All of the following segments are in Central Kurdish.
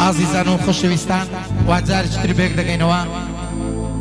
ئازیزان و خۆشەویستان وا جارێکی تر بەیەک دەگەینەوە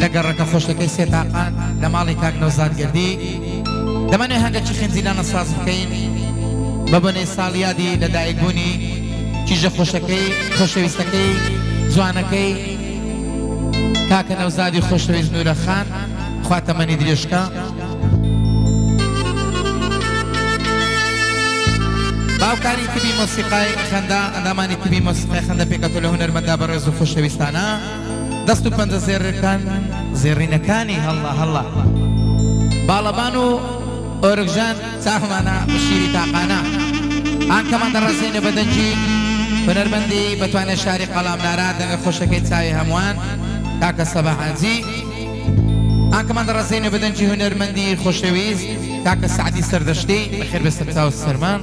لە گەڕەکە خۆشەکەی سێ تاقان لە ماڵی کاک نەوزاد گەردی دەمەنێ هەنگەکی خنجیلانە ساز بکەین بە بۆنەی ساڵیادی لە دایک بوونی کیژە خۆشەکەی خۆشەویستەکەی جوانەکەی کاکە نەوزادی خۆشەویست نورە خان خوا تەمەنی درێژکا. باوکانی تبی مۆسیقای خەندە ئەندامانی تبی مۆسیقای خەندە پێکەتۆ لە هونەرمەندا بەڕێز و خۆشەویستانە دەست و پەنجە زێڕەکان زێڕینەکانی هەڵڵا هەڵڵا باڵەبان و ئۆرگژان چاهمانە شیری تاقانە ئانکەمان دەڕەزێنە بەدەنجی هونەرمەندی بەتوانێت شاری قەڵام نارا دەنگە خۆشەکەی چاوی هەمووان کاکە سەبەحانجی تاکمان دەڕزێنێ بە دەنگی هونەرمەندی خۆشەویست کاکە سەعدی سەردەشتی بەخێر بێ سەرچاو سەرمان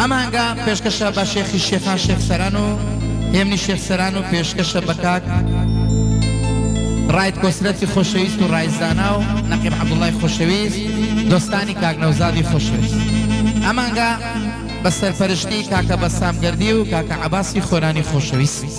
ئەم هەنگە پێشکەشە بە شێخی شێخان شێخ سەران و هێمنی شێخ سەران و پێشکەشە بە کاک ڕایت کۆسرەتی خۆشەویست و ڕایزدانا و نەقیب عەبدوڵای خۆشەویست دۆستانی کاک نەوزادی خۆشەویست ئەمانگە بە سەرپەرشتی کاکە بەسام گەردی و کاکە عەباسی خۆرانی خۆشەویست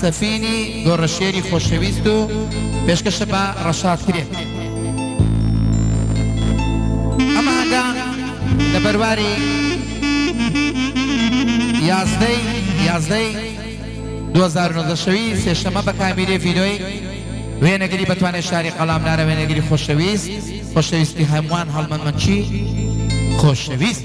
سەفینی گۆڕەشێری خۆشەویست و پێشکەشە بە ڕەشاد کرێ. ئەم ئاهەنگە لە بەرواری یازدە ی یازدە ی دوو هەزار و نۆزدە شەوی سێشەممە بە کامیرەی ڤیدۆی وێنەگری بە توانای شاری قەڵامنارە وێنەگری خۆشەویست خۆشەویستی هەمووان هەڵمەمەکی خۆشەویست.